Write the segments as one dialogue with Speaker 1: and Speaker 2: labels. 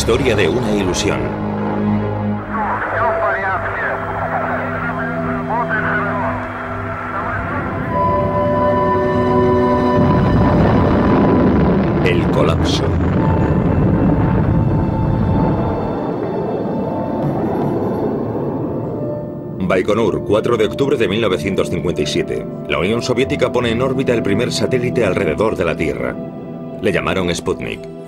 Speaker 1: Historia de una ilusión. El colapso. Baikonur, 4 de octubre de 1957. La Unión Soviética pone en órbita el primer satélite alrededor de la Tierra. Le llamaron Sputnik.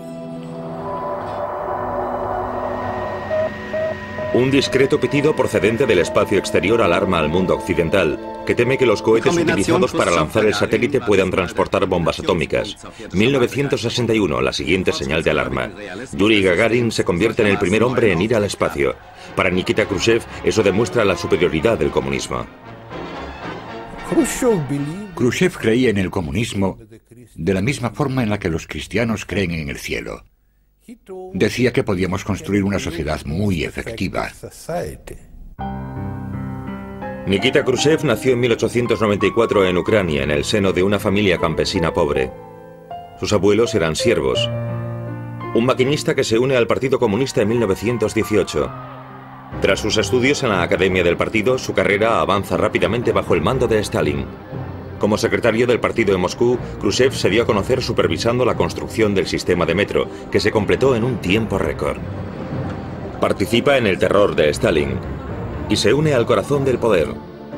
Speaker 1: Un discreto pitido procedente del espacio exterior alarma al mundo occidental, que teme que los cohetes utilizados para lanzar el satélite puedan transportar bombas atómicas. 1961, la siguiente señal de alarma. Yuri Gagarin se convierte en el primer hombre en ir al espacio. Para Nikita Khrushchev, eso demuestra la superioridad del comunismo.
Speaker 2: Khrushchev creía en el comunismo de la misma forma en la que los cristianos creen en el cielo. Decía que podíamos construir una sociedad muy efectiva.
Speaker 1: Nikita Khrushchev nació en 1894 en Ucrania, en el seno de una familia campesina pobre. Sus abuelos eran siervos. Un maquinista que se une al Partido Comunista en 1918. Tras sus estudios en la Academia del Partido, su carrera avanza rápidamente bajo el mando de Stalin. Como secretario del partido en Moscú, Khrushchev se dio a conocer supervisando la construcción del sistema de metro, que se completó en un tiempo récord. Participa en el terror de Stalin y se une al corazón del poder,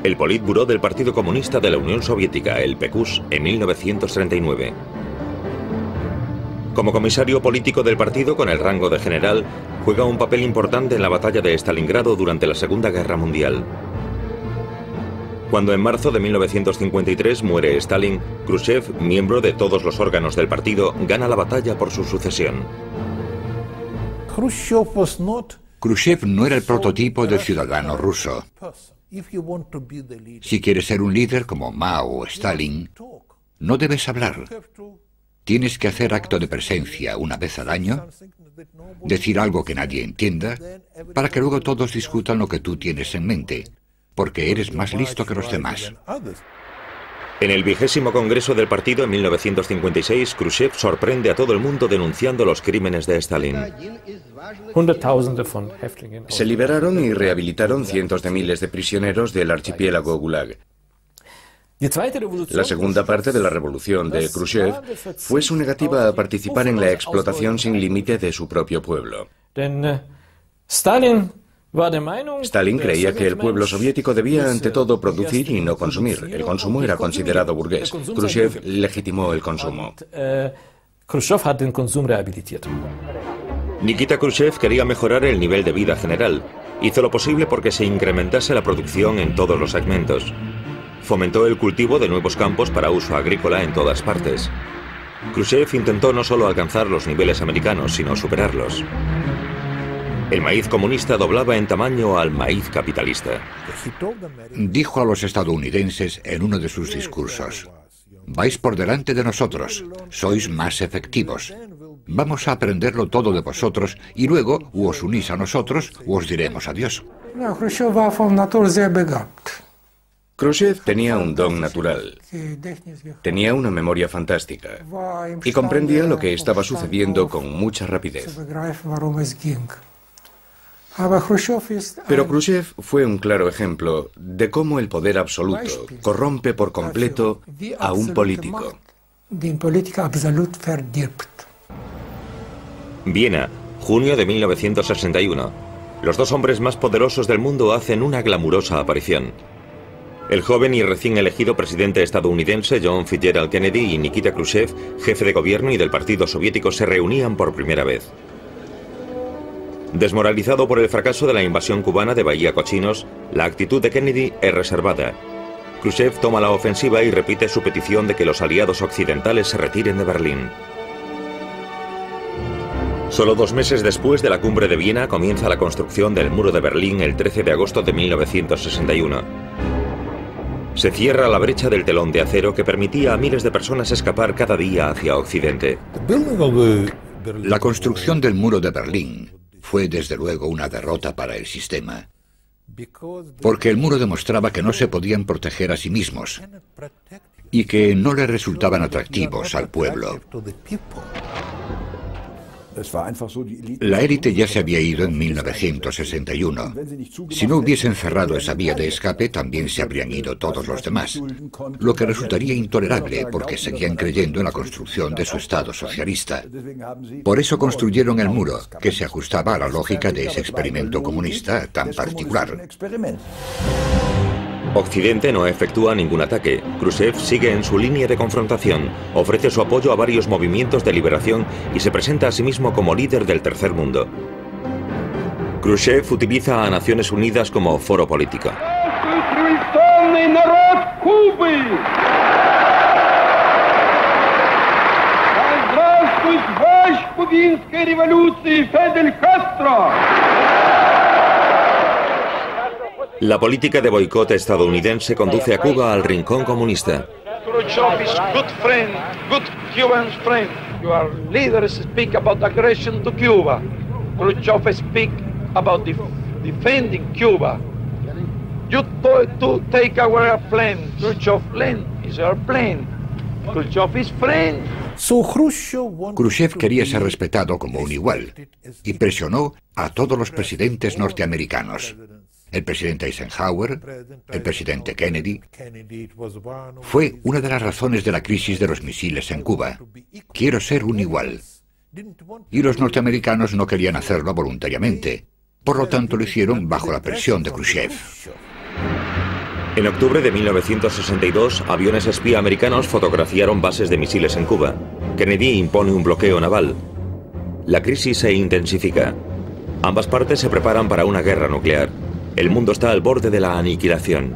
Speaker 1: el Politburó del Partido Comunista de la Unión Soviética, el PECUS, en 1939. Como comisario político del partido con el rango de general, juega un papel importante en la batalla de Stalingrado durante la Segunda Guerra Mundial. Cuando en marzo de 1953 muere Stalin, Khrushchev, miembro de todos los órganos del partido, gana la batalla por su sucesión.
Speaker 2: Khrushchev no era el prototipo de ciudadano ruso. Si quieres ser un líder como Mao o Stalin, no debes hablar. Tienes que hacer acto de presencia una vez al año, decir algo que nadie entienda, para que luego todos discutan lo que tú tienes en mente porque eres más listo que los demás.
Speaker 1: En el vigésimo congreso del partido en 1956, Khrushchev sorprende a todo el mundo denunciando los crímenes de Stalin.
Speaker 3: Se liberaron y rehabilitaron cientos de miles de prisioneros del archipiélago Gulag. La segunda parte de la revolución de Khrushchev fue su negativa a participar en la explotación sin límite de su propio pueblo. Stalin Stalin creía que el pueblo soviético debía ante todo producir y no consumir. El consumo era considerado burgués. Khrushchev legitimó el consumo.
Speaker 1: Nikita Khrushchev quería mejorar el nivel de vida general. Hizo lo posible porque se incrementase la producción en todos los segmentos. Fomentó el cultivo de nuevos campos para uso agrícola en todas partes. Khrushchev intentó no solo alcanzar los niveles americanos, sino superarlos. El maíz comunista doblaba en tamaño al maíz capitalista.
Speaker 2: Dijo a los estadounidenses en uno de sus discursos, vais por delante de nosotros, sois más efectivos. Vamos a aprenderlo todo de vosotros y luego o os unís a nosotros o os diremos adiós.
Speaker 3: Khrushchev tenía un don natural. Tenía una memoria fantástica y comprendía lo que estaba sucediendo con mucha rapidez. Pero Khrushchev fue un claro ejemplo de cómo el poder absoluto corrompe por completo a un político.
Speaker 1: Viena, junio de 1961. Los dos hombres más poderosos del mundo hacen una glamurosa aparición. El joven y recién elegido presidente estadounidense John Fitzgerald Kennedy y Nikita Khrushchev, jefe de gobierno y del Partido Soviético, se reunían por primera vez. Desmoralizado por el fracaso de la invasión cubana de Bahía Cochinos, la actitud de Kennedy es reservada. Khrushchev toma la ofensiva y repite su petición de que los aliados occidentales se retiren de Berlín. Solo dos meses después de la cumbre de Viena comienza la construcción del muro de Berlín el 13 de agosto de 1961. Se cierra la brecha del telón de acero que permitía a miles de personas escapar cada día hacia Occidente.
Speaker 2: La construcción del muro de Berlín fue desde luego una derrota para el sistema, porque el muro demostraba que no se podían proteger a sí mismos y que no le resultaban atractivos al pueblo. La élite ya se había ido en 1961. Si no hubiesen cerrado esa vía de escape, también se habrían ido todos los demás, lo que resultaría intolerable porque seguían creyendo en la construcción de su Estado socialista. Por eso construyeron el muro, que se ajustaba a la lógica de ese experimento comunista tan particular.
Speaker 1: Occidente no efectúa ningún ataque. Khrushchev sigue en su línea de confrontación, ofrece su apoyo a varios movimientos de liberación y se presenta a sí mismo como líder del tercer mundo. Khrushchev utiliza a Naciones Unidas como foro político. La política de boicot estadounidense conduce a Cuba al rincón comunista. Khrushchev is good friend, good Cuban friend. Your leaders speak about aggression to Cuba. Khrushchev speak about defending Cuba. You to take our plane. Khrushchev plane is our plane. Khrushchev is friend.
Speaker 2: Khrushchev quería ser respetado como un igual y presionó a todos los presidentes norteamericanos el presidente Eisenhower, el presidente Kennedy. Fue una de las razones de la crisis de los misiles en Cuba. Quiero ser un igual. Y los norteamericanos no querían hacerlo voluntariamente. Por lo tanto, lo hicieron bajo la presión de Khrushchev.
Speaker 1: En octubre de 1962, aviones espía americanos fotografiaron bases de misiles en Cuba. Kennedy impone un bloqueo naval. La crisis se intensifica. Ambas partes se preparan para una guerra nuclear. El mundo está al borde de la aniquilación.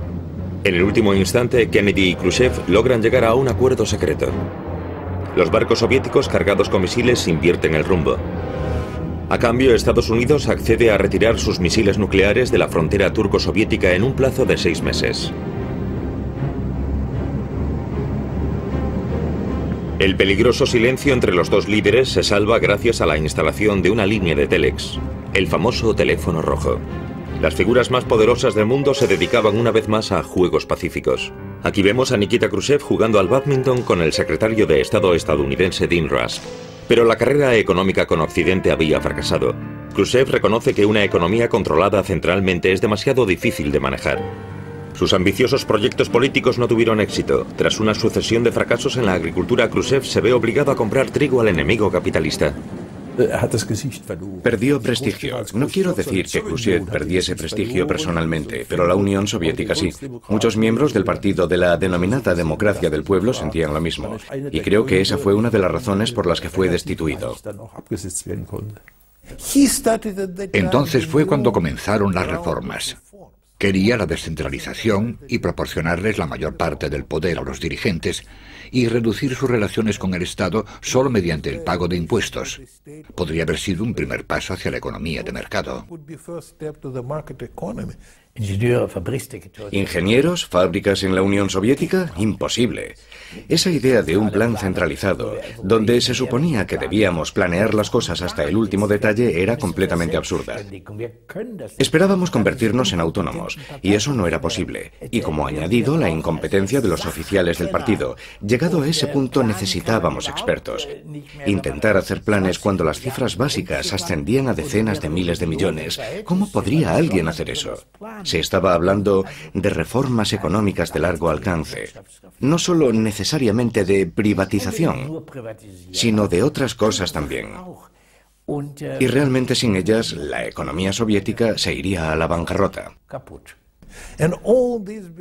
Speaker 1: En el último instante, Kennedy y Khrushchev logran llegar a un acuerdo secreto. Los barcos soviéticos cargados con misiles invierten el rumbo. A cambio, Estados Unidos accede a retirar sus misiles nucleares de la frontera turco-soviética en un plazo de seis meses. El peligroso silencio entre los dos líderes se salva gracias a la instalación de una línea de telex, el famoso teléfono rojo. Las figuras más poderosas del mundo se dedicaban una vez más a juegos pacíficos. Aquí vemos a Nikita Khrushchev jugando al badminton con el secretario de Estado estadounidense Dean Rusk. Pero la carrera económica con Occidente había fracasado. Khrushchev reconoce que una economía controlada centralmente es demasiado difícil de manejar. Sus ambiciosos proyectos políticos no tuvieron éxito. Tras una sucesión de fracasos en la agricultura, Khrushchev se ve obligado a comprar trigo al enemigo capitalista.
Speaker 3: Perdió prestigio. No quiero decir que Khrushchev perdiese prestigio personalmente, pero la Unión Soviética sí. Muchos miembros del partido de la denominada democracia del pueblo sentían lo mismo. Y creo que esa fue una de las razones por las que fue destituido.
Speaker 2: Entonces fue cuando comenzaron las reformas. Quería la descentralización y proporcionarles la mayor parte del poder a los dirigentes y reducir sus relaciones con el Estado solo mediante el pago de impuestos. Podría haber sido un primer paso hacia la economía de mercado.
Speaker 3: ¿Ingenieros? ¿Fábricas en la Unión Soviética? Imposible. Esa idea de un plan centralizado, donde se suponía que debíamos planear las cosas hasta el último detalle, era completamente absurda. Esperábamos convertirnos en autónomos, y eso no era posible. Y como añadido, la incompetencia de los oficiales del partido. Llegado a ese punto necesitábamos expertos. Intentar hacer planes cuando las cifras básicas ascendían a decenas de miles de millones. ¿Cómo podría alguien hacer eso? Se estaba hablando de reformas económicas de largo alcance, no solo necesariamente de privatización, sino de otras cosas también. Y realmente sin ellas la economía soviética se iría a la bancarrota.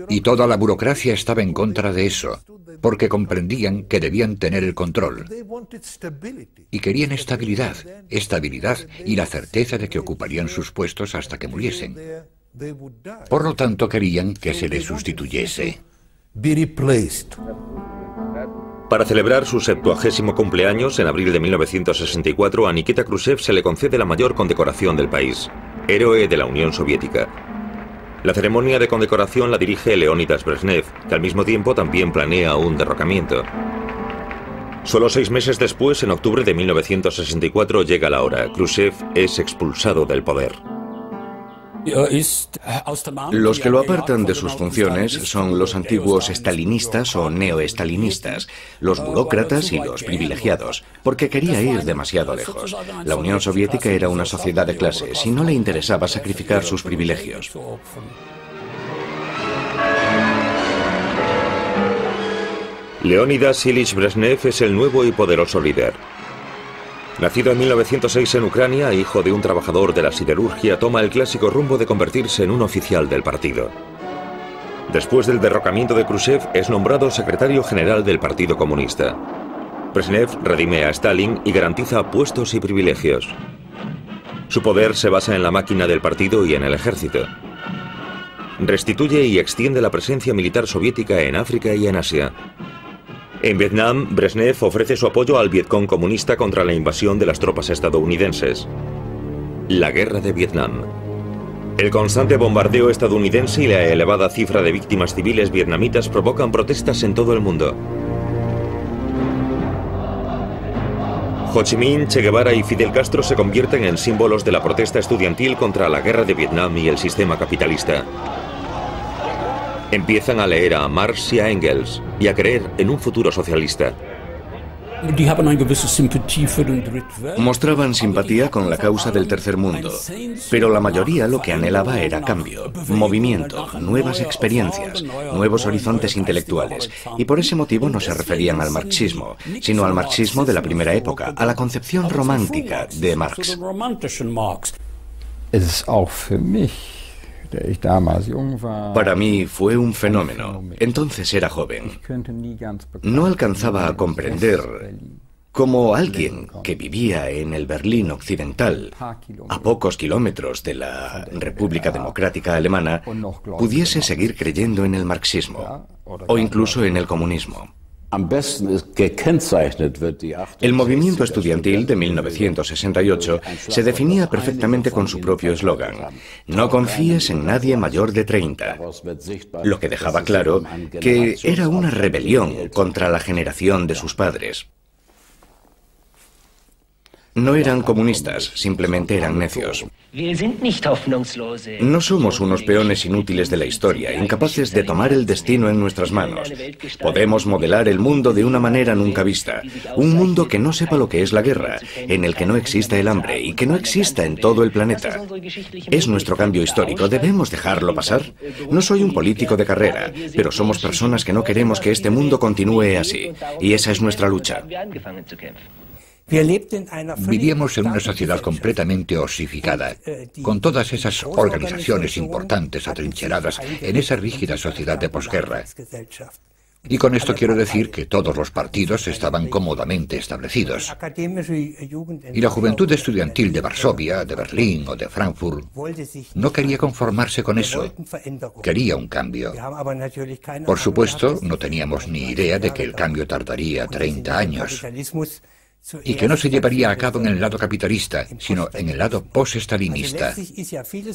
Speaker 2: Y toda la burocracia estaba en contra de eso, porque comprendían que debían tener el control. Y querían estabilidad, estabilidad y la certeza de que ocuparían sus puestos hasta que muriesen. Por lo tanto, querían que se les sustituyese.
Speaker 1: Para celebrar su septuagésimo cumpleaños, en abril de 1964, a Nikita Khrushchev se le concede la mayor condecoración del país, héroe de la Unión Soviética. La ceremonia de condecoración la dirige Leonidas Brezhnev, que al mismo tiempo también planea un derrocamiento. Solo seis meses después, en octubre de 1964, llega la hora. Khrushchev es expulsado del poder.
Speaker 3: Los que lo apartan de sus funciones son los antiguos estalinistas o neoestalinistas, los burócratas y los privilegiados, porque quería ir demasiado lejos. La Unión Soviética era una sociedad de clases y no le interesaba sacrificar sus privilegios.
Speaker 1: Leonidas Ilyich Brezhnev es el nuevo y poderoso líder. Nacido en 1906 en Ucrania, hijo de un trabajador de la siderurgia, toma el clásico rumbo de convertirse en un oficial del partido. Después del derrocamiento de Khrushchev, es nombrado secretario general del Partido Comunista. Brezhnev redime a Stalin y garantiza puestos y privilegios. Su poder se basa en la máquina del partido y en el ejército. Restituye y extiende la presencia militar soviética en África y en Asia. En Vietnam, Brezhnev ofrece su apoyo al Vietcong comunista contra la invasión de las tropas estadounidenses. La guerra de Vietnam. El constante bombardeo estadounidense y la elevada cifra de víctimas civiles vietnamitas provocan protestas en todo el mundo. Ho Chi Minh, Che Guevara y Fidel Castro se convierten en símbolos de la protesta estudiantil contra la guerra de Vietnam y el sistema capitalista. Empiezan a leer a Marx y a Engels y a creer en un futuro socialista.
Speaker 3: Mostraban simpatía con la causa del tercer mundo, pero la mayoría lo que anhelaba era cambio, movimiento, nuevas experiencias, nuevos horizontes intelectuales, y por ese motivo no se referían al marxismo, sino al marxismo de la primera época, a la concepción romántica de Marx. Para mí fue un fenómeno. Entonces era joven. No alcanzaba a comprender cómo alguien que vivía en el Berlín occidental, a pocos kilómetros de la República Democrática Alemana, pudiese seguir creyendo en el marxismo o incluso en el comunismo. El movimiento estudiantil de 1968 se definía perfectamente con su propio eslogan, no confíes en nadie mayor de 30, lo que dejaba claro que era una rebelión contra la generación de sus padres. No eran comunistas, simplemente eran necios. No somos unos peones inútiles de la historia, incapaces de tomar el destino en nuestras manos. Podemos modelar el mundo de una manera nunca vista. Un mundo que no sepa lo que es la guerra, en el que no exista el hambre y que no exista en todo el planeta. Es nuestro cambio histórico, debemos dejarlo pasar. No soy un político de carrera, pero somos personas que no queremos que este mundo continúe así. Y esa es nuestra lucha.
Speaker 2: Vivíamos en una sociedad completamente osificada, con todas esas organizaciones importantes atrincheradas en esa rígida sociedad de posguerra. Y con esto quiero decir que todos los partidos estaban cómodamente establecidos. Y la juventud estudiantil de Varsovia, de Berlín o de Frankfurt no quería conformarse con eso. Quería un cambio. Por supuesto, no teníamos ni idea de que el cambio tardaría 30 años y que no se llevaría a cabo en el lado capitalista, sino en el lado post-estalinista.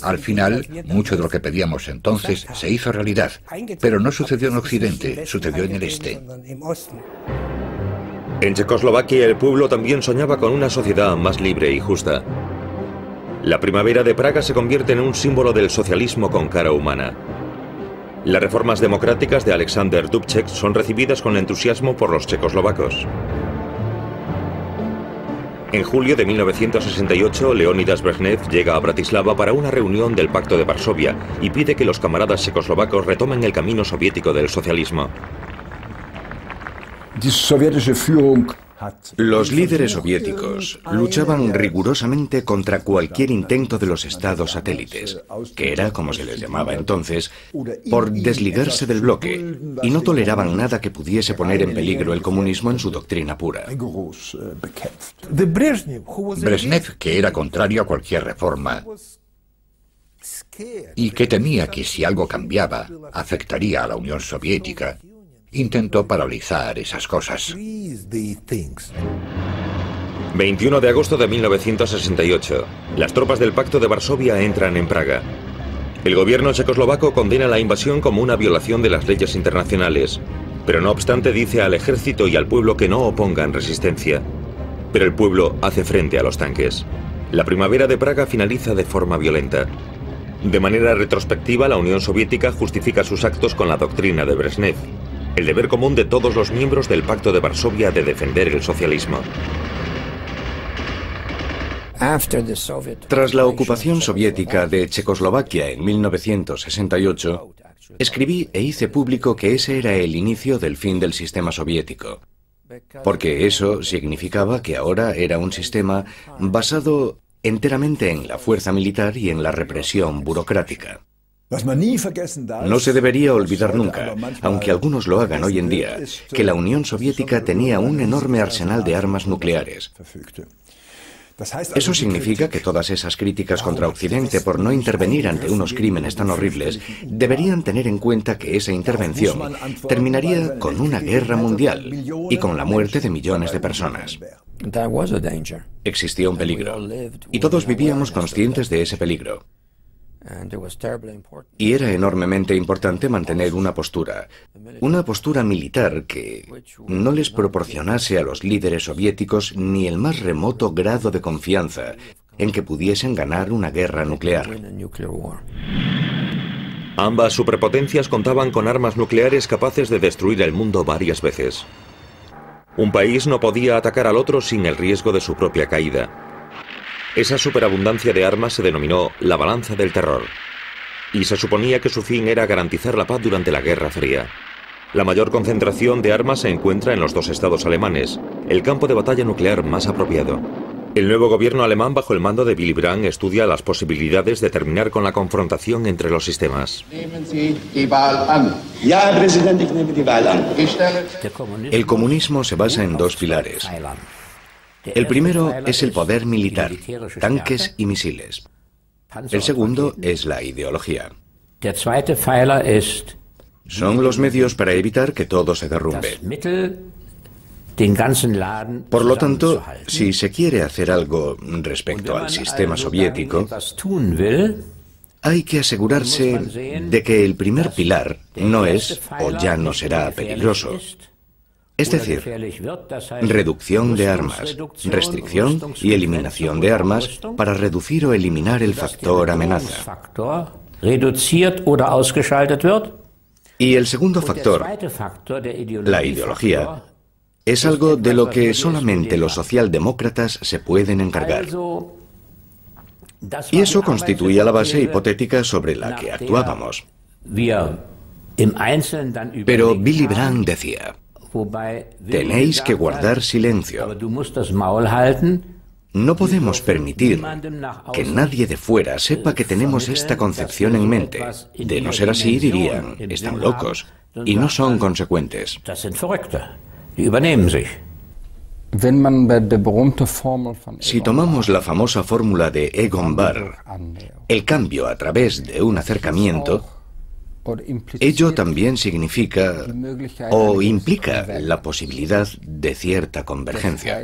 Speaker 2: Al final, mucho de lo que pedíamos entonces se hizo realidad, pero no sucedió en Occidente, sucedió en el Este.
Speaker 1: En Checoslovaquia el pueblo también soñaba con una sociedad más libre y justa. La primavera de Praga se convierte en un símbolo del socialismo con cara humana. Las reformas democráticas de Alexander Dubček son recibidas con entusiasmo por los checoslovacos. En julio de 1968, Leonidas Brezhnev llega a Bratislava para una reunión del Pacto de Varsovia y pide que los camaradas checoslovacos retomen el camino soviético del socialismo.
Speaker 3: Los líderes soviéticos luchaban rigurosamente contra cualquier intento de los estados satélites, que era como se les llamaba entonces, por desligarse del bloque, y no toleraban nada que pudiese poner en peligro el comunismo en su doctrina pura.
Speaker 2: Brezhnev, que era contrario a cualquier reforma, y que temía que si algo cambiaba afectaría a la Unión Soviética, intentó paralizar esas cosas.
Speaker 1: 21 de agosto de 1968. Las tropas del Pacto de Varsovia entran en Praga. El gobierno checoslovaco condena la invasión como una violación de las leyes internacionales, pero no obstante dice al ejército y al pueblo que no opongan resistencia. Pero el pueblo hace frente a los tanques. La primavera de Praga finaliza de forma violenta. De manera retrospectiva, la Unión Soviética justifica sus actos con la doctrina de Brezhnev, el deber común de todos los miembros del Pacto de Varsovia de defender el socialismo.
Speaker 3: Tras la ocupación soviética de Checoslovaquia en 1968, escribí e hice público que ese era el inicio del fin del sistema soviético, porque eso significaba que ahora era un sistema basado enteramente en la fuerza militar y en la represión burocrática. No se debería olvidar nunca, aunque algunos lo hagan hoy en día, que la Unión Soviética tenía un enorme arsenal de armas nucleares. Eso significa que todas esas críticas contra Occidente por no intervenir ante unos crímenes tan horribles deberían tener en cuenta que esa intervención terminaría con una guerra mundial y con la muerte de millones de personas. Existía un peligro y todos vivíamos conscientes de ese peligro. Y era enormemente importante mantener una postura, una postura militar que no les proporcionase a los líderes soviéticos ni el más remoto grado de confianza en que pudiesen ganar una guerra nuclear.
Speaker 1: Ambas superpotencias contaban con armas nucleares capaces de destruir el mundo varias veces. Un país no podía atacar al otro sin el riesgo de su propia caída. Esa superabundancia de armas se denominó la balanza del terror, y se suponía que su fin era garantizar la paz durante la Guerra Fría. La mayor concentración de armas se encuentra en los dos estados alemanes, el campo de batalla nuclear más apropiado. El nuevo gobierno alemán bajo el mando de Willy Brandt estudia las posibilidades de terminar con la confrontación entre los sistemas.
Speaker 3: El comunismo se basa en dos pilares. El primero es el poder militar, tanques y misiles. El segundo es la ideología. Son los medios para evitar que todo se derrumbe. Por lo tanto, si se quiere hacer algo respecto al sistema soviético, hay que asegurarse de que el primer pilar no es o ya no será peligroso, es decir, reducción de armas, restricción y eliminación de armas para reducir o eliminar el factor amenaza. Y el segundo factor, la ideología, es algo de lo que solamente los socialdemócratas se pueden encargar. Y eso constituía la base hipotética sobre la que actuábamos. Pero Billy Brandt decía, Tenéis que guardar silencio. No podemos permitir que nadie de fuera sepa que tenemos esta concepción en mente. De no ser así, dirían, están locos y no son consecuentes. Si tomamos la famosa fórmula de Egon Barr, el cambio a través de un acercamiento, Ello también significa o implica la posibilidad de cierta convergencia.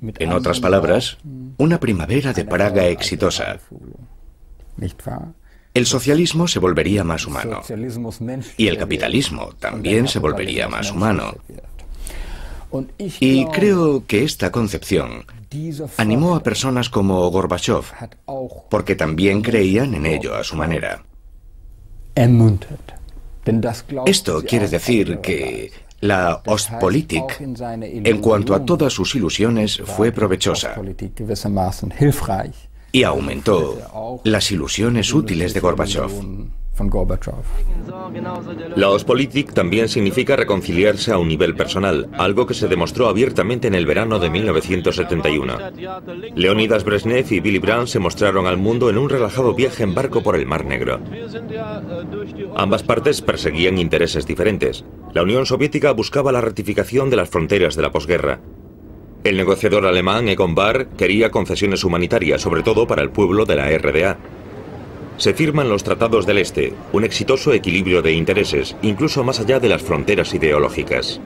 Speaker 3: En otras palabras, una primavera de Praga exitosa. El socialismo se volvería más humano y el capitalismo también se volvería más humano. Y creo que esta concepción animó a personas como Gorbachev, porque también creían en ello a su manera. Esto quiere decir que la Ostpolitik, en cuanto a todas sus ilusiones, fue provechosa y aumentó las ilusiones útiles de Gorbachev.
Speaker 1: La Ostpolitik también significa reconciliarse a un nivel personal, algo que se demostró abiertamente en el verano de 1971. Leonidas Brezhnev y Billy Brandt se mostraron al mundo en un relajado viaje en barco por el Mar Negro. Ambas partes perseguían intereses diferentes. La Unión Soviética buscaba la ratificación de las fronteras de la posguerra. El negociador alemán Egon Bahr quería concesiones humanitarias, sobre todo para el pueblo de la RDA se firman los tratados del Este, un exitoso equilibrio de intereses, incluso más allá de las fronteras ideológicas.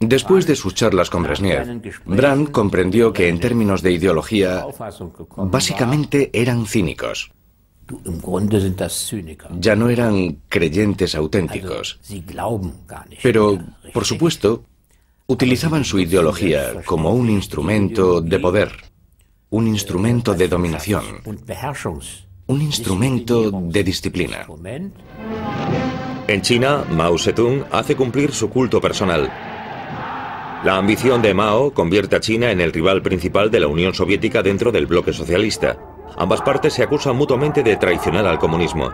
Speaker 3: Después de sus charlas con Brezhnev, Brandt comprendió que en términos de ideología, básicamente eran cínicos. Ya no eran creyentes auténticos. Pero, por supuesto, utilizaban su ideología como un instrumento de poder un instrumento de dominación, un instrumento de disciplina.
Speaker 1: En China, Mao Zedong hace cumplir su culto personal. La ambición de Mao convierte a China en el rival principal de la Unión Soviética dentro del bloque socialista. Ambas partes se acusan mutuamente de traicionar al comunismo.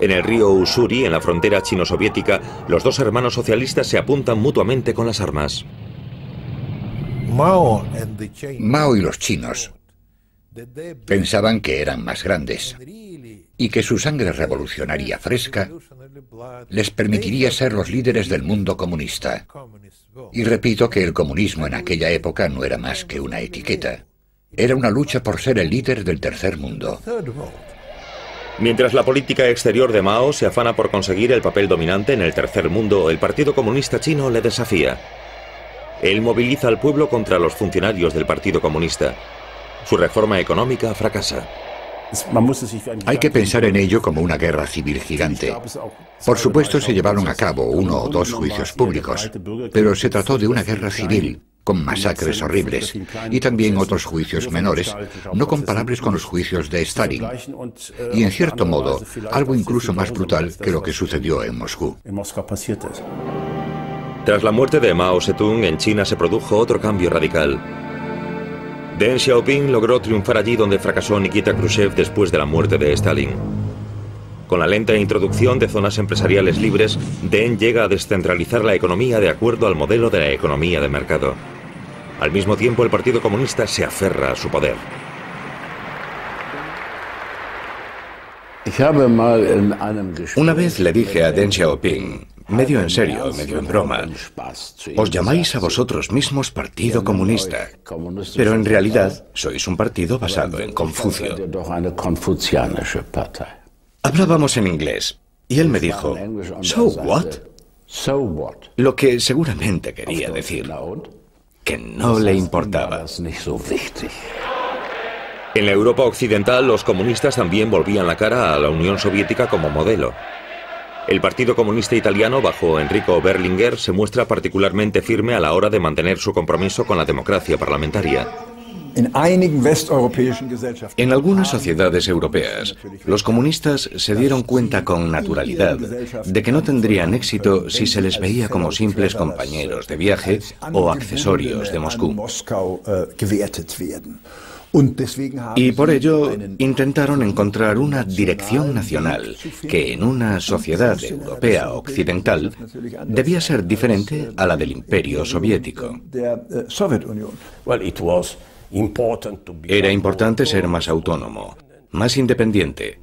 Speaker 1: En el río Usuri, en la frontera chino-soviética, los dos hermanos socialistas se apuntan mutuamente con las armas.
Speaker 2: Mao y los chinos pensaban que eran más grandes y que su sangre revolucionaria fresca les permitiría ser los líderes del mundo comunista. Y repito que el comunismo en aquella época no era más que una etiqueta. Era una lucha por ser el líder del tercer mundo.
Speaker 1: Mientras la política exterior de Mao se afana por conseguir el papel dominante en el tercer mundo, el Partido Comunista Chino le desafía. Él moviliza al pueblo contra los funcionarios del Partido Comunista. Su reforma económica fracasa.
Speaker 2: Hay que pensar en ello como una guerra civil gigante. Por supuesto se llevaron a cabo uno o dos juicios públicos, pero se trató de una guerra civil con masacres horribles, y también otros juicios menores, no comparables con los juicios de Stalin, y en cierto modo algo incluso más brutal que lo que sucedió en Moscú.
Speaker 1: Tras la muerte de Mao Zedong, en China se produjo otro cambio radical. Deng Xiaoping logró triunfar allí donde fracasó Nikita Khrushchev después de la muerte de Stalin. Con la lenta introducción de zonas empresariales libres, Deng llega a descentralizar la economía de acuerdo al modelo de la economía de mercado. Al mismo tiempo, el Partido Comunista se aferra a su poder.
Speaker 3: Una vez le dije a Deng Xiaoping, medio en serio, medio en broma, os llamáis a vosotros mismos Partido Comunista, pero en realidad sois un partido basado en Confucio. Hablábamos en inglés y él me dijo, ¿So what? Lo que seguramente quería decir que no le importaba.
Speaker 1: En la Europa occidental, los comunistas también volvían la cara a la Unión Soviética como modelo. El Partido Comunista Italiano, bajo Enrico Berlinguer, se muestra particularmente firme a la hora de mantener su compromiso con la democracia parlamentaria.
Speaker 3: En algunas sociedades europeas, los comunistas se dieron cuenta con naturalidad de que no tendrían éxito si se les veía como simples compañeros de viaje o accesorios de Moscú. Y por ello intentaron encontrar una dirección nacional que en una sociedad europea occidental debía ser diferente a la del imperio soviético. Era importante ser más autónomo, más independiente,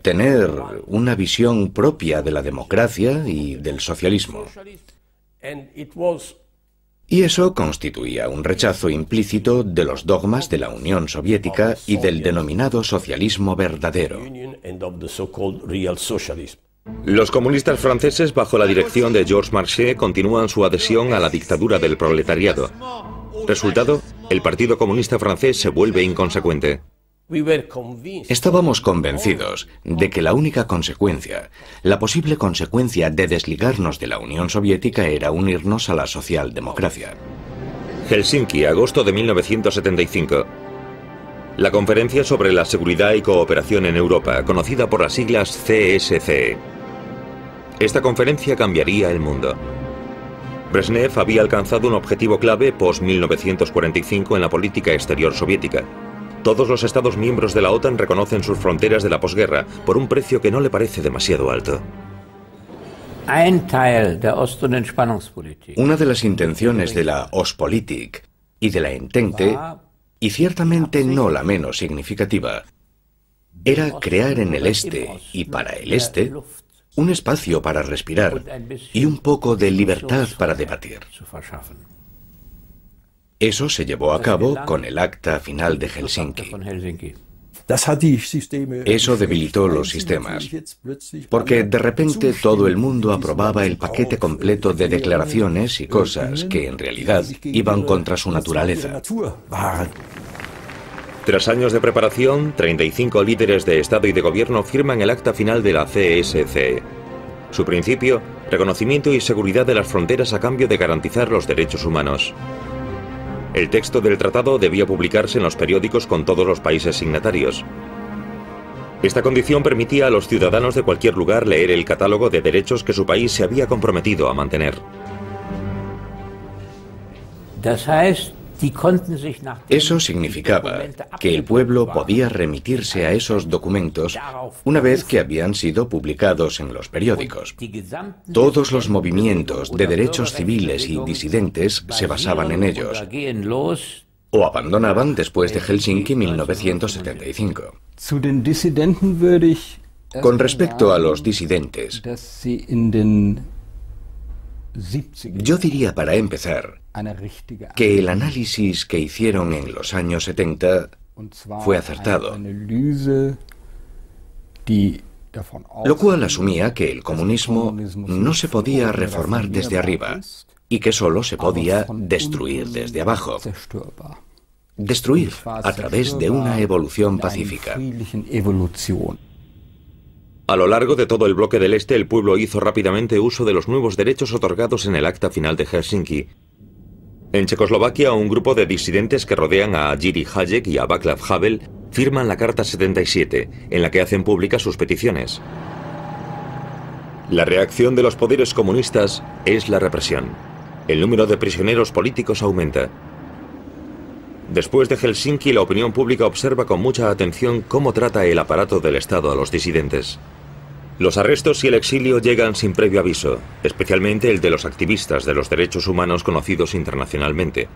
Speaker 3: tener una visión propia de la democracia y del socialismo. Y eso constituía un rechazo implícito de los dogmas de la Unión Soviética y del denominado socialismo verdadero.
Speaker 1: Los comunistas franceses, bajo la dirección de Georges Marchais, continúan su adhesión a la dictadura del proletariado. Resultado, el Partido Comunista francés se vuelve inconsecuente.
Speaker 3: Estábamos convencidos de que la única consecuencia, la posible consecuencia de desligarnos de la Unión Soviética era unirnos a la socialdemocracia.
Speaker 1: Helsinki, agosto de 1975. La Conferencia sobre la Seguridad y Cooperación en Europa, conocida por las siglas CSC. Esta conferencia cambiaría el mundo. Brezhnev había alcanzado un objetivo clave post-1945 en la política exterior soviética todos los Estados miembros de la OTAN reconocen sus fronteras de la posguerra por un precio que no le parece demasiado alto.
Speaker 3: Una de las intenciones de la Ostpolitik y de la Entente, y ciertamente no la menos significativa, era crear en el este y para el este un espacio para respirar y un poco de libertad para debatir. Eso se llevó a cabo con el acta final de Helsinki. Eso debilitó los sistemas, porque de repente todo el mundo aprobaba el paquete completo de declaraciones y cosas que en realidad iban contra su naturaleza.
Speaker 1: Tras años de preparación, 35 líderes de Estado y de Gobierno firman el acta final de la CSC. Su principio, reconocimiento y seguridad de las fronteras a cambio de garantizar los derechos humanos. El texto del tratado debía publicarse en los periódicos con todos los países signatarios. Esta condición permitía a los ciudadanos de cualquier lugar leer el catálogo de derechos que su país se había comprometido a mantener.
Speaker 3: Eso significaba que el pueblo podía remitirse a esos documentos una vez que habían sido publicados en los periódicos. Todos los movimientos de derechos civiles y disidentes se basaban en ellos o abandonaban después de Helsinki 1975. Con respecto a los disidentes, yo diría para empezar que el análisis que hicieron en los años 70 fue acertado, lo cual asumía que el comunismo no se podía reformar desde arriba y que solo se podía destruir desde abajo. Destruir a través de una evolución pacífica.
Speaker 1: A lo largo de todo el bloque del Este, el pueblo hizo rápidamente uso de los nuevos derechos otorgados en el acta final de Helsinki. En Checoslovaquia, un grupo de disidentes que rodean a Jiri Hayek y a Václav Havel firman la Carta 77, en la que hacen públicas sus peticiones. La reacción de los poderes comunistas es la represión. El número de prisioneros políticos aumenta. Después de Helsinki, la opinión pública observa con mucha atención cómo trata el aparato del Estado a los disidentes. Los arrestos y el exilio llegan sin previo aviso, especialmente el de los activistas de los derechos humanos conocidos internacionalmente.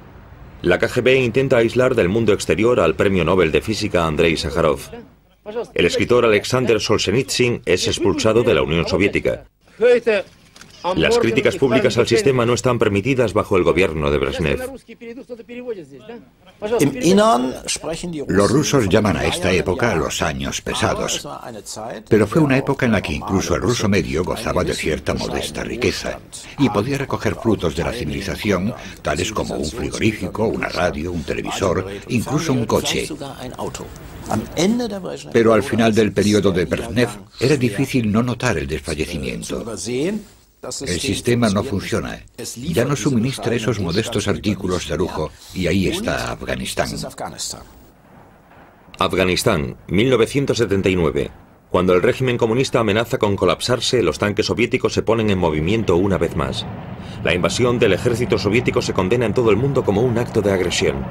Speaker 1: La KGB intenta aislar del mundo exterior al premio Nobel de Física Andrei Sakharov. El escritor Alexander Solzhenitsyn es expulsado de la Unión Soviética. Las críticas públicas al sistema no están permitidas bajo el gobierno de Brezhnev.
Speaker 2: Los rusos llaman a esta época los años pesados, pero fue una época en la que incluso el ruso medio gozaba de cierta modesta riqueza y podía recoger frutos de la civilización, tales como un frigorífico, una radio, un televisor, incluso un coche. Pero al final del periodo de Brezhnev era difícil no notar el desfallecimiento. El sistema no funciona. Ya no suministra esos modestos artículos de lujo y ahí está Afganistán.
Speaker 1: Afganistán, 1979. Cuando el régimen comunista amenaza con colapsarse, los tanques soviéticos se ponen en movimiento una vez más. La invasión del ejército soviético se condena en todo el mundo como un acto de agresión.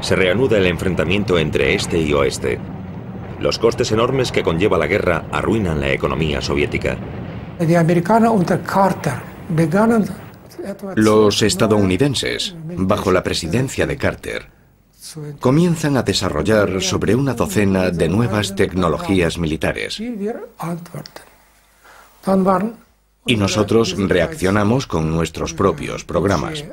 Speaker 1: Se reanuda el enfrentamiento entre este y oeste. Los costes enormes que conlleva la guerra arruinan la economía soviética.
Speaker 3: Los estadounidenses, bajo la presidencia de Carter, comienzan a desarrollar sobre una docena de nuevas tecnologías militares. Y nosotros reaccionamos con nuestros propios programas.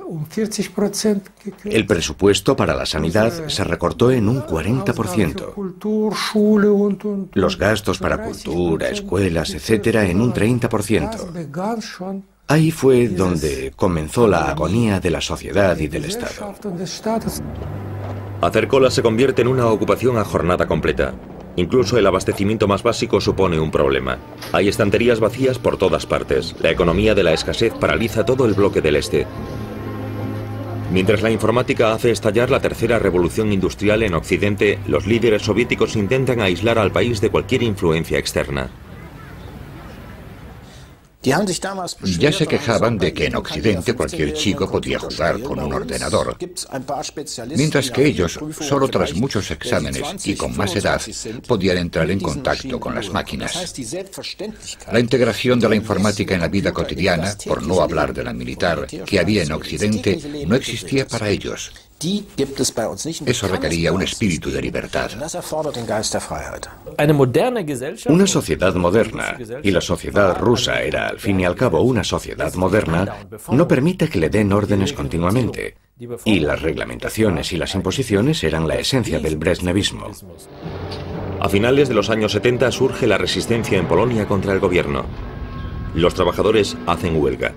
Speaker 3: El presupuesto para la sanidad se recortó en un 40%. Los gastos para cultura, escuelas, etcétera, en un 30%. Ahí fue donde comenzó la agonía de la sociedad y del Estado.
Speaker 1: Hacer cola se convierte en una ocupación a jornada completa. Incluso el abastecimiento más básico supone un problema. Hay estanterías vacías por todas partes. La economía de la escasez paraliza todo el bloque del este. Mientras la informática hace estallar la tercera revolución industrial en Occidente, los líderes soviéticos intentan aislar al país de cualquier influencia externa.
Speaker 2: Ya se quejaban de que en Occidente cualquier chico podía jugar con un ordenador, mientras que ellos, solo tras muchos exámenes y con más edad, podían entrar en contacto con las máquinas. La integración de la informática en la vida cotidiana, por no hablar de la militar, que había en Occidente, no existía para ellos. Eso requería un espíritu de libertad.
Speaker 3: Una sociedad moderna, y la sociedad rusa era al fin y al cabo una sociedad moderna, no permite que le den órdenes continuamente. Y las reglamentaciones y las imposiciones eran la esencia del brezhnevismo.
Speaker 1: A finales de los años 70 surge la resistencia en Polonia contra el gobierno. Los trabajadores hacen huelga.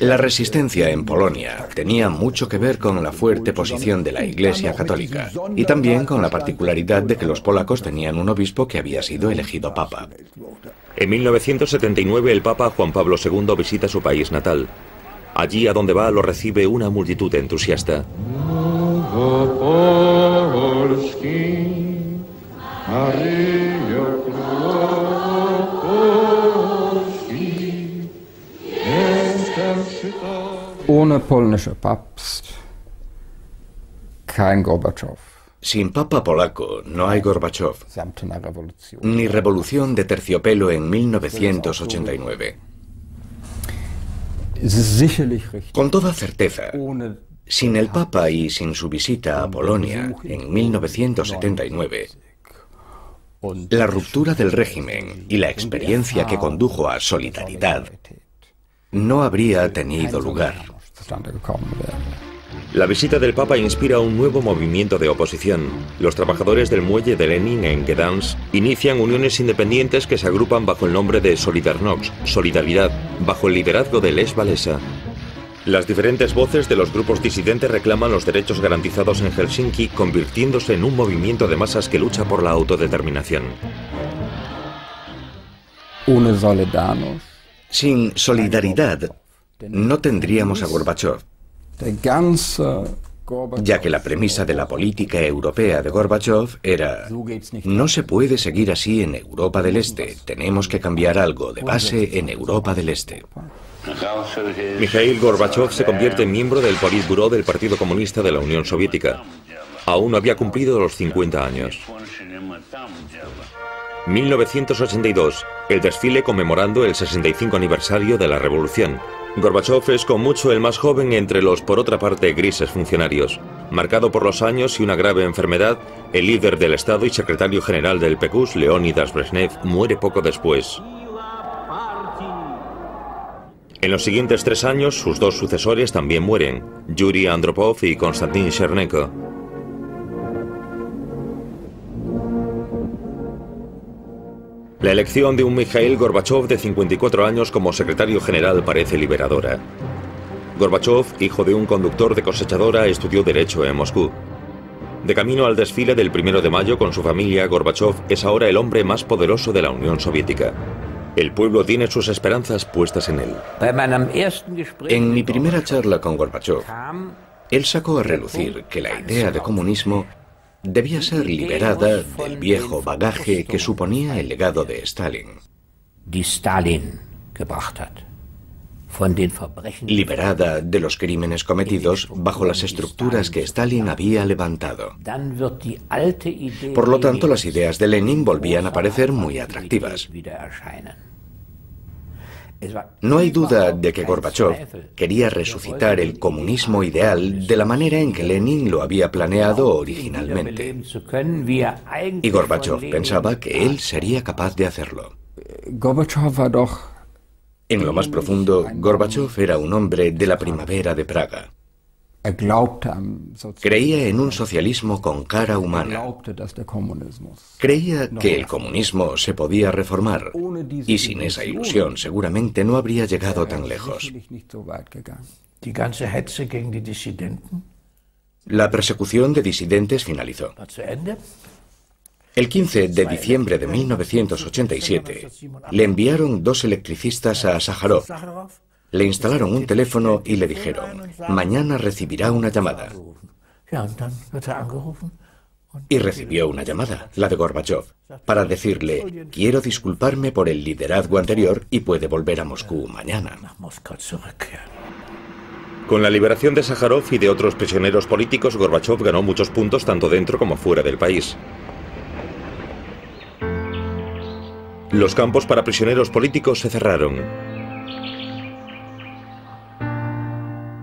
Speaker 3: La resistencia en Polonia tenía mucho que ver con la fuerte posición de la Iglesia Católica y también con la particularidad de que los polacos tenían un obispo que había sido elegido papa.
Speaker 1: En 1979 el Papa Juan Pablo II visita su país natal. Allí a donde va lo recibe una multitud entusiasta.
Speaker 4: Ohne polnische Papst kein Gorbatschow.
Speaker 3: Sin papa polaco no hay Gorbachev, ni revolución de terciopelo en 1989. Con toda certeza, sin el papa y sin su visita a Polonia en 1979, la ruptura del régimen y la experiencia que condujo a solidaridad no habría tenido lugar.
Speaker 1: La visita del Papa inspira un nuevo movimiento de oposición. Los trabajadores del muelle de Lenin en Gdansk inician uniones independientes que se agrupan bajo el nombre de Solidarność, Solidaridad, bajo el liderazgo de Les Walesa. Las diferentes voces de los grupos disidentes reclaman los derechos garantizados en Helsinki, convirtiéndose en un movimiento de masas que lucha por la autodeterminación.
Speaker 3: Sin solidaridad, no tendríamos a Gorbachev ya que la premisa de la política europea de Gorbachev era, no se puede seguir así en Europa del Este, tenemos que cambiar algo de base en Europa del Este.
Speaker 1: Mikhail Gorbachev se convierte en miembro del Politburo del Partido Comunista de la Unión Soviética. Aún no había cumplido los 50 años. 1982, el desfile conmemorando el 65 aniversario de la Revolución, Gorbachev es con mucho el más joven entre los, por otra parte, grises funcionarios. Marcado por los años y una grave enfermedad, el líder del Estado y secretario general del PECUS, Leonidas Brezhnev, muere poco después. En los siguientes tres años, sus dos sucesores también mueren, Yuri Andropov y Konstantin Chernenko. La elección de un Mikhail Gorbachev de 54 años como secretario general parece liberadora. Gorbachev, hijo de un conductor de cosechadora, estudió Derecho en Moscú. De camino al desfile del 1 de mayo con su familia, Gorbachev es ahora el hombre más poderoso de la Unión Soviética. El pueblo tiene sus esperanzas puestas en él.
Speaker 3: En mi primera charla con Gorbachev, él sacó a relucir que la idea de comunismo debía ser liberada del viejo bagaje que suponía el legado de Stalin. Liberada de los crímenes cometidos bajo las estructuras que Stalin había levantado. Por lo tanto, las ideas de Lenin volvían a parecer muy atractivas. No hay duda de que Gorbachev quería resucitar el comunismo ideal de la manera en que Lenin lo había planeado originalmente. Y Gorbachev pensaba que él sería capaz de hacerlo. En lo más profundo, Gorbachev era un hombre de la primavera de Praga. Creía en un socialismo con cara humana. Creía que el comunismo se podía reformar. Y sin esa ilusión seguramente no habría llegado tan lejos. La persecución de disidentes finalizó. El 15 de diciembre de 1987 le enviaron dos electricistas a Sájarov le instalaron un teléfono y le dijeron, mañana recibirá una llamada. Y recibió una llamada, la de Gorbachev, para decirle, quiero disculparme por el liderazgo anterior y puede volver a Moscú mañana.
Speaker 1: Con la liberación de Sájarov y de otros prisioneros políticos, Gorbachev ganó muchos puntos tanto dentro como fuera del país. Los campos para prisioneros políticos se cerraron.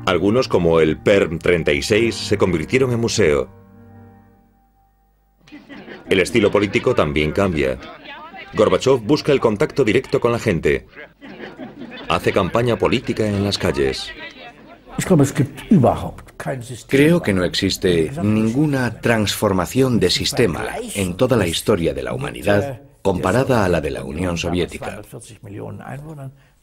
Speaker 1: Algunos, como el PERM 36, se convirtieron en museo. El estilo político también cambia. Gorbachev busca el contacto directo con la gente. Hace campaña política en las calles.
Speaker 3: Creo que no existe ninguna transformación de sistema en toda la historia de la humanidad comparada a la de la Unión Soviética.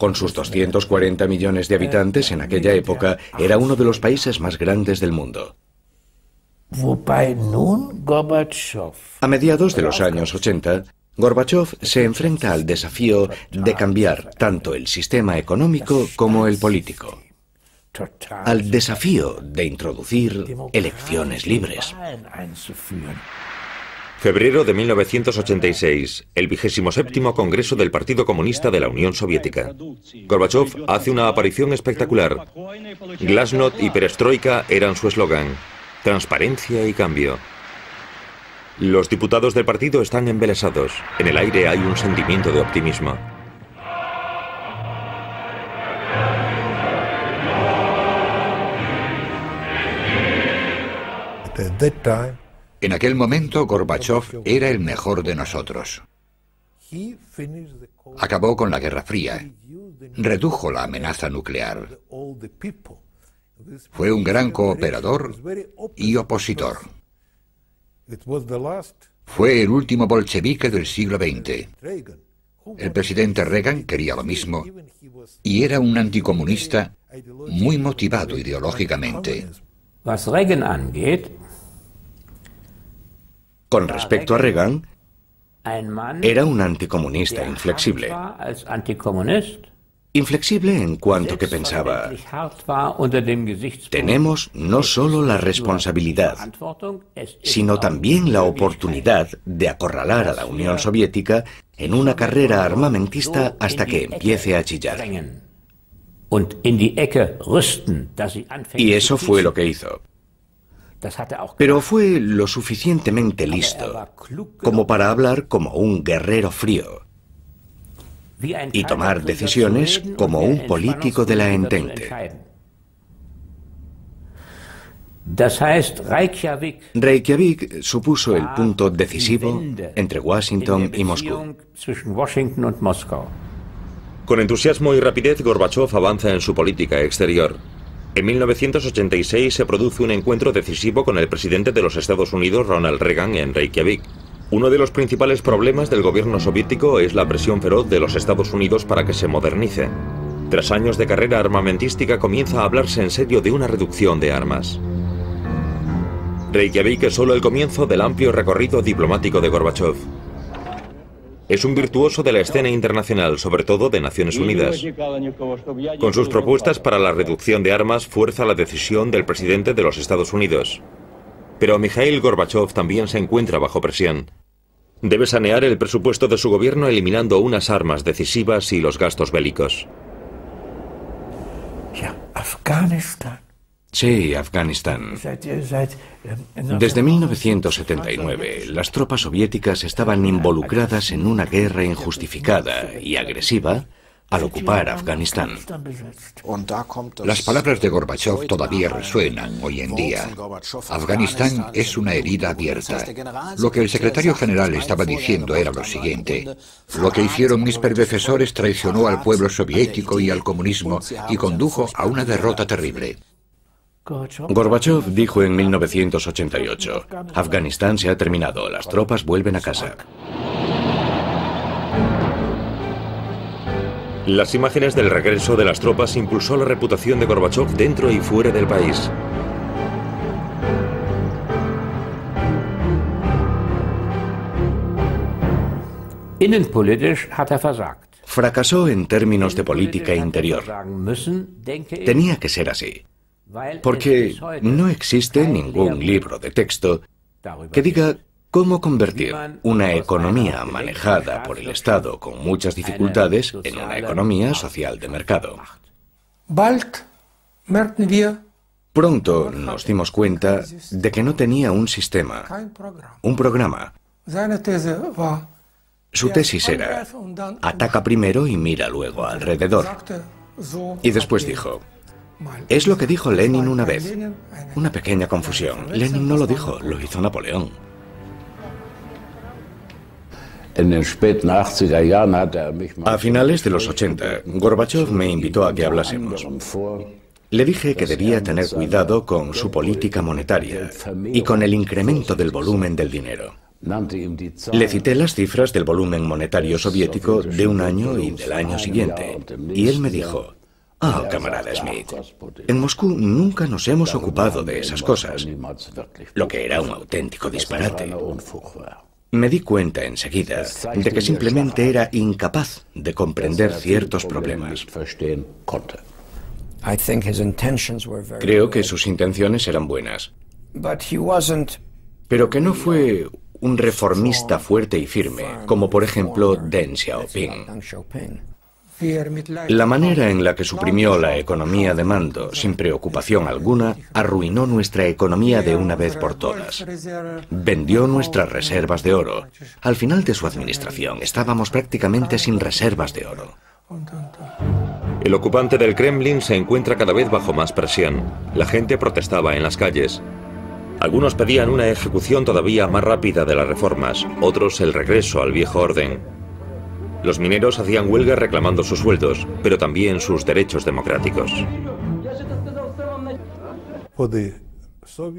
Speaker 3: Con sus 240 millones de habitantes en aquella época, era uno de los países más grandes del mundo. A mediados de los años 80, Gorbachev se enfrenta al desafío de cambiar tanto el sistema económico como el político. al desafío de introducir elecciones libres.
Speaker 1: Febrero de 1986, el vigésimo séptimo Congreso del Partido Comunista de la Unión Soviética. Gorbachev hace una aparición espectacular. Glasnost y perestroika eran su eslogan. Transparencia y cambio. Los diputados del partido están embelesados. En el aire hay un sentimiento de optimismo.
Speaker 2: En aquel momento Gorbachev era el mejor de nosotros. Acabó con la Guerra Fría, redujo la amenaza nuclear. Fue un gran cooperador y opositor. Fue el último bolchevique del siglo XX. El presidente Reagan quería lo mismo y era un anticomunista muy motivado ideológicamente.
Speaker 3: Con respecto a Reagan, era un anticomunista inflexible. Inflexible en cuanto que pensaba, tenemos no solo la responsabilidad, sino también la oportunidad de acorralar a la Unión Soviética en una carrera armamentista hasta que empiece a chillar. Y eso fue lo que hizo. Pero fue lo suficientemente listo como para hablar como un guerrero frío y tomar decisiones como un político de la entente. Reykjavik supuso el punto decisivo entre Washington y Moscú.
Speaker 1: Con entusiasmo y rapidez, Gorbachev avanza en su política exterior. En 1986 se produce un encuentro decisivo con el presidente de los Estados Unidos, Ronald Reagan, en Reykjavik. Uno de los principales problemas del gobierno soviético es la presión feroz de los Estados Unidos para que se modernice. Tras años de carrera armamentística comienza a hablarse en serio de una reducción de armas. Reykjavik es solo el comienzo del amplio recorrido diplomático de Gorbachev. Es un virtuoso de la escena internacional, sobre todo de Naciones Unidas. Con sus propuestas para la reducción de armas fuerza la decisión del presidente de los Estados Unidos. Pero Mikhail Gorbachev también se encuentra bajo presión. Debe sanear el presupuesto de su gobierno eliminando unas armas decisivas y los gastos bélicos.
Speaker 3: Sí, Afganistán. Desde 1979, las tropas soviéticas estaban involucradas en una guerra injustificada y agresiva al ocupar Afganistán.
Speaker 2: Las palabras de Gorbachev todavía resuenan hoy en día. Afganistán es una herida abierta. Lo que el secretario general estaba diciendo era lo siguiente. Lo que hicieron mis predecesores traicionó al pueblo soviético y al comunismo y condujo a una derrota terrible.
Speaker 3: Gorbachev dijo en 1988, Afganistán se ha terminado, las tropas vuelven a casa.
Speaker 1: Las imágenes del regreso de las tropas impulsó la reputación de Gorbachev dentro y fuera del país.
Speaker 3: Fracasó en términos de política interior. Tenía que ser así. Porque no existe ningún libro de texto que diga cómo convertir una economía manejada por el Estado con muchas dificultades en una economía social de mercado. Pronto nos dimos cuenta de que no tenía un sistema, un programa. Su tesis era, ataca primero y mira luego alrededor. Y después dijo, es lo que dijo Lenin una vez. Una pequeña confusión. Lenin no lo dijo, lo hizo Napoleón. A finales de los 80, Gorbachev me invitó a que hablásemos. Le dije que debía tener cuidado con su política monetaria y con el incremento del volumen del dinero. Le cité las cifras del volumen monetario soviético de un año y del año siguiente, y él me dijo, Ah, camarada Smith, en Moscú nunca nos hemos ocupado de esas cosas, lo que era un auténtico disparate. Me di cuenta enseguida de que simplemente era incapaz de comprender ciertos problemas. Creo que sus intenciones eran buenas. Pero que no fue un reformista fuerte y firme, como por ejemplo Deng Xiaoping. La manera en la que suprimió la economía de mando sin preocupación alguna arruinó nuestra economía de una vez por todas. Vendió nuestras reservas de oro. Al final de su administración estábamos prácticamente sin reservas de oro.
Speaker 1: El ocupante del Kremlin se encuentra cada vez bajo más presión. La gente protestaba en las calles. Algunos pedían una ejecución todavía más rápida de las reformas, otros el regreso al viejo orden. Los mineros hacían huelga reclamando sus sueldos, pero también sus derechos democráticos.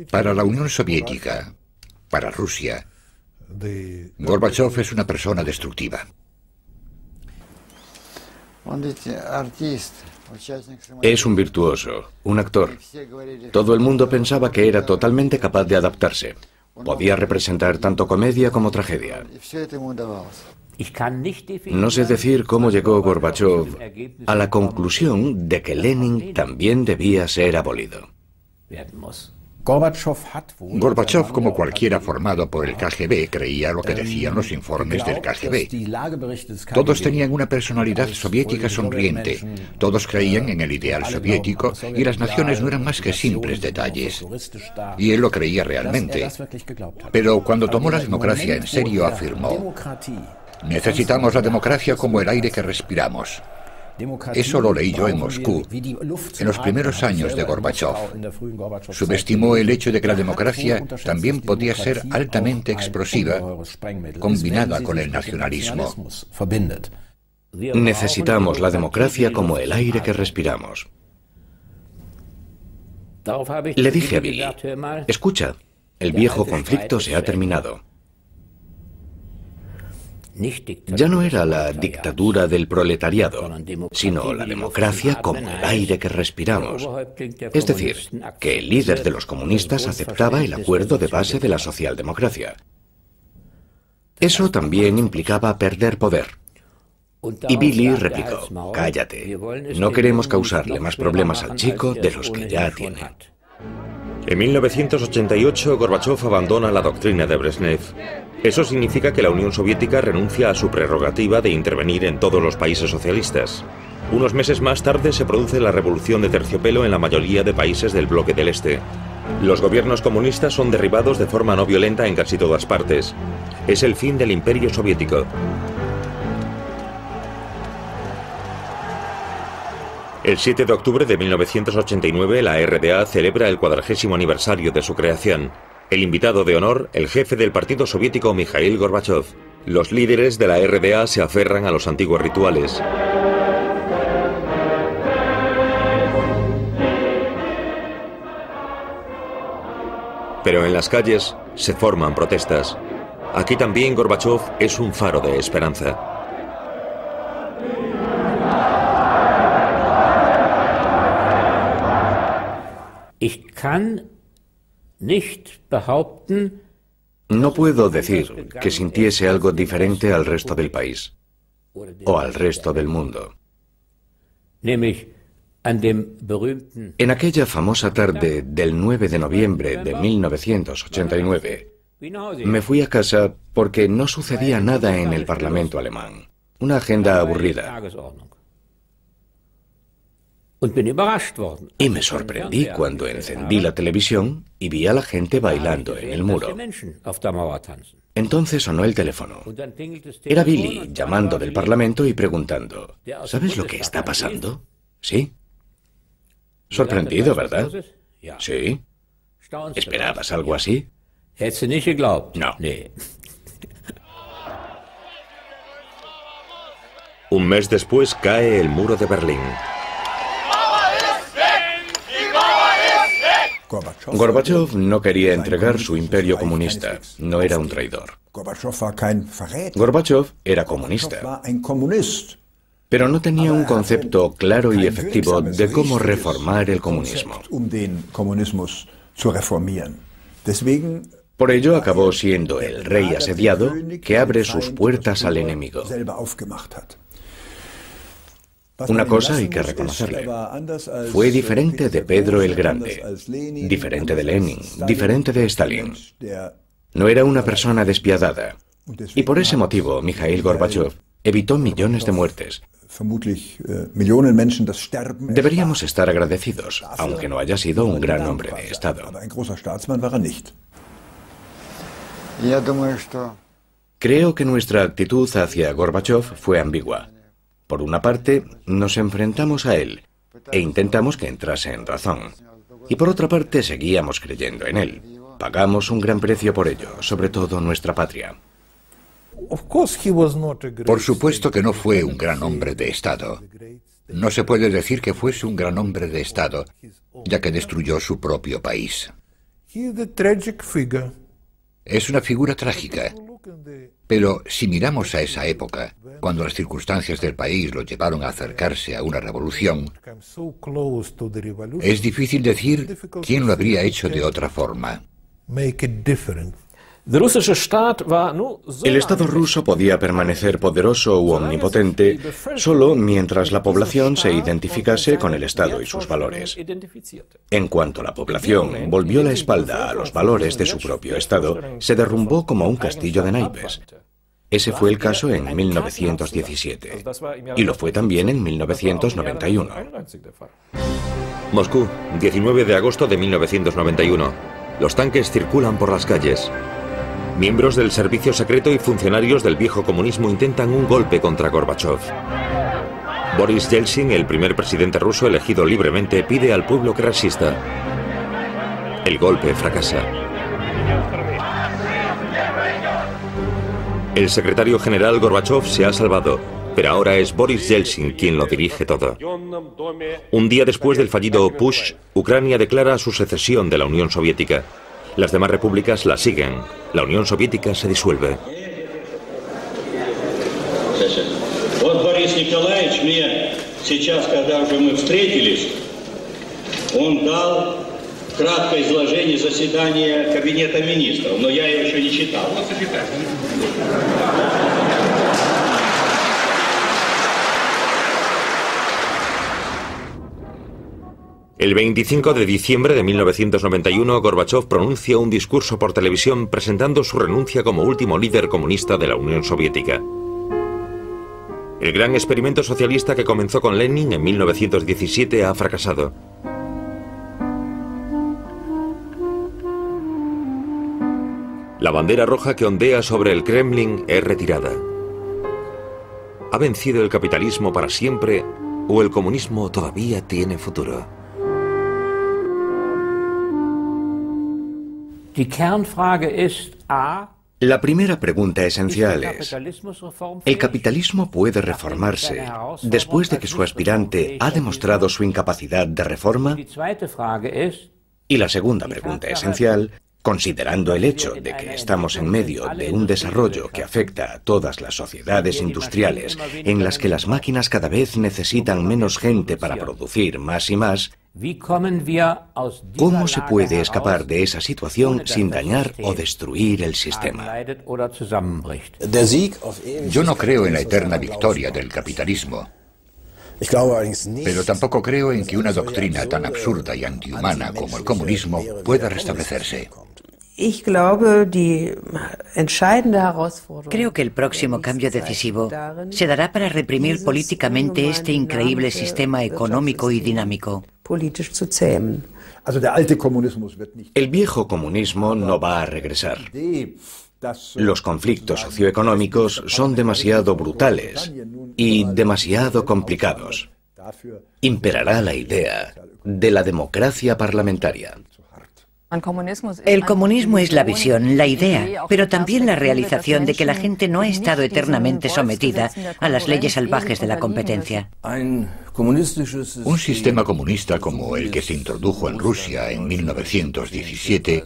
Speaker 2: Para la Unión Soviética, para Rusia, Gorbachev es una persona destructiva.
Speaker 3: Es un virtuoso, un actor. Todo el mundo pensaba que era totalmente capaz de adaptarse. Podía representar tanto comedia como tragedia. No sé decir cómo llegó Gorbachev a la conclusión de que Lenin también debía ser abolido.
Speaker 2: Gorbachev, como cualquiera formado por el KGB, creía lo que decían los informes del KGB. Todos tenían una personalidad soviética sonriente, todos creían en el ideal soviético y las naciones no eran más que simples detalles. Y él lo creía realmente. Pero cuando tomó la democracia en serio afirmó, necesitamos la democracia como el aire que respiramos. Eso lo leí yo en Moscú, en los primeros años de Gorbachev. Subestimó el hecho de que la democracia también podía ser altamente explosiva, combinada con el nacionalismo.
Speaker 3: Necesitamos la democracia como el aire que respiramos. Le dije a Billy, escucha, el viejo conflicto se ha terminado. Ya no era la dictadura del proletariado, sino la democracia como el aire que respiramos. Es decir, que el líder de los comunistas aceptaba el acuerdo de base de la socialdemocracia. Eso también implicaba perder poder. Y Billy replicó, cállate, no queremos causarle más problemas al chico de los que ya tiene.
Speaker 1: En 1988, Gorbachev abandona la doctrina de Brezhnev eso significa que la Unión Soviética renuncia a su prerrogativa de intervenir en todos los países socialistas. Unos meses más tarde se produce la revolución de terciopelo en la mayoría de países del bloque del Este. Los gobiernos comunistas son derribados de forma no violenta en casi todas partes. Es el fin del imperio soviético. El 7 de octubre de 1989 la RDA celebra el cuadragésimo aniversario de su creación. El invitado de honor, el jefe del Partido Soviético Mikhail Gorbachev. Los líderes de la RDA se aferran a los antiguos rituales. Pero en las calles se forman protestas. Aquí también Gorbachev es un faro de esperanza.
Speaker 3: Ich kann no puedo decir que sintiese algo diferente al resto del país o al resto del mundo. En aquella famosa tarde del 9 de noviembre de 1989, me fui a casa porque no sucedía nada en el Parlamento alemán. Una agenda aburrida. Y me sorprendí cuando encendí la televisión y vi a la gente bailando en el muro. Entonces sonó el teléfono. Era Billy llamando del Parlamento y preguntando, ¿sabes lo que está pasando? Sí. Sorprendido, ¿verdad? Sí. ¿Esperabas algo así? No.
Speaker 1: Un mes después cae el muro de Berlín.
Speaker 3: Gorbachev no quería entregar su imperio comunista, no era un traidor. Gorbachev era comunista, pero no tenía un concepto claro y efectivo de cómo reformar el comunismo. Por ello acabó siendo el rey asediado que abre sus puertas al enemigo. Una cosa hay que reconocerle. Fue diferente de Pedro el Grande, diferente de Lenin, diferente de Stalin. No era una persona despiadada. Y por ese motivo, Mikhail Gorbachev evitó millones de muertes. Deberíamos estar agradecidos, aunque no haya sido un gran hombre de Estado. Creo que nuestra actitud hacia Gorbachev fue ambigua. Por una parte, nos enfrentamos a él e intentamos que entrase en razón. Y por otra parte, seguíamos creyendo en él. Pagamos un gran precio por ello, sobre todo nuestra patria.
Speaker 2: Por supuesto que no fue un gran hombre de Estado. No se puede decir que fuese un gran hombre de Estado, ya que destruyó su propio país. Es una figura trágica. Pero si miramos a esa época, cuando las circunstancias del país lo llevaron a acercarse a una revolución, es difícil decir quién lo habría hecho de otra forma.
Speaker 3: El Estado ruso podía permanecer poderoso u omnipotente solo mientras la población se identificase con el Estado y sus valores. En cuanto la población volvió la espalda a los valores de su propio Estado, se derrumbó como un castillo de naipes. Ese fue el caso en 1917 y lo fue también en 1991.
Speaker 1: Moscú, 19 de agosto de 1991. Los tanques circulan por las calles. Miembros del servicio secreto y funcionarios del viejo comunismo intentan un golpe contra Gorbachev. Boris Yeltsin, el primer presidente ruso elegido libremente, pide al pueblo que resista. El golpe fracasa. El secretario general Gorbachev se ha salvado, pero ahora es Boris Yeltsin quien lo dirige todo. Un día después del fallido push, Ucrania declara su secesión de la Unión Soviética. Las demás repúblicas la siguen. La Unión Soviética se disuelve.
Speaker 5: Вот Борис Николаевич мне сейчас, когда уже мы встретились, он дал краткое изложение заседания Кабинета министров, но я его еще не читал.
Speaker 1: El 25 de diciembre de 1991, Gorbachev pronuncia un discurso por televisión presentando su renuncia como último líder comunista de la Unión Soviética. El gran experimento socialista que comenzó con Lenin en 1917 ha fracasado. La bandera roja que ondea sobre el Kremlin es retirada. ¿Ha vencido el capitalismo para siempre o el comunismo todavía tiene futuro?
Speaker 3: La primera pregunta esencial es, ¿el capitalismo puede reformarse después de que su aspirante ha demostrado su incapacidad de reforma? Y la segunda pregunta esencial, considerando el hecho de que estamos en medio de un desarrollo que afecta a todas las sociedades industriales, en las que las máquinas cada vez necesitan menos gente para producir más y más, ¿Cómo se puede escapar de esa situación sin dañar o destruir el sistema?
Speaker 2: Yo no creo en la eterna victoria del capitalismo. Pero tampoco creo en que una doctrina tan absurda y antihumana como el comunismo pueda restablecerse.
Speaker 6: Creo que el próximo cambio decisivo se dará para reprimir políticamente este increíble sistema económico y dinámico.
Speaker 3: El viejo comunismo no va a regresar. Los conflictos socioeconómicos son demasiado brutales y demasiado complicados. Imperará la idea de la democracia parlamentaria.
Speaker 6: El comunismo es la visión, la idea, pero también la realización de que la gente no ha estado eternamente sometida a las leyes salvajes de la competencia.
Speaker 2: Un sistema comunista como el que se introdujo en Rusia en 1917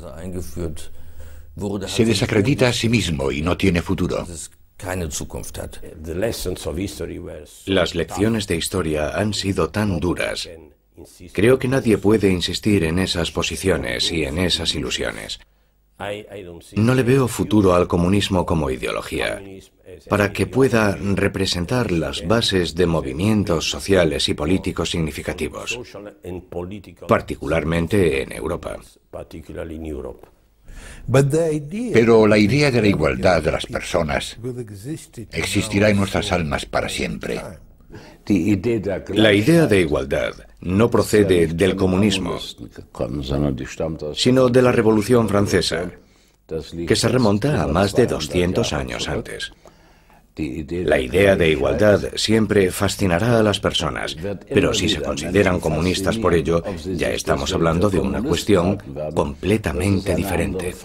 Speaker 2: se desacredita a sí mismo y no tiene futuro.
Speaker 3: Las lecciones de historia han sido tan duras Creo que nadie puede insistir en esas posiciones y en esas ilusiones.
Speaker 7: No le veo futuro al comunismo como ideología, para que pueda representar las bases de movimientos sociales y políticos significativos, particularmente en Europa.
Speaker 8: Pero la idea de la igualdad de las personas existirá en nuestras almas para siempre.
Speaker 7: La idea de igualdad no procede del comunismo, sino de la Revolución Francesa, que se remonta a más de 200 años antes. La idea de igualdad siempre fascinará a las personas, pero si se consideran comunistas por ello, ya estamos hablando de una cuestión completamente diferente.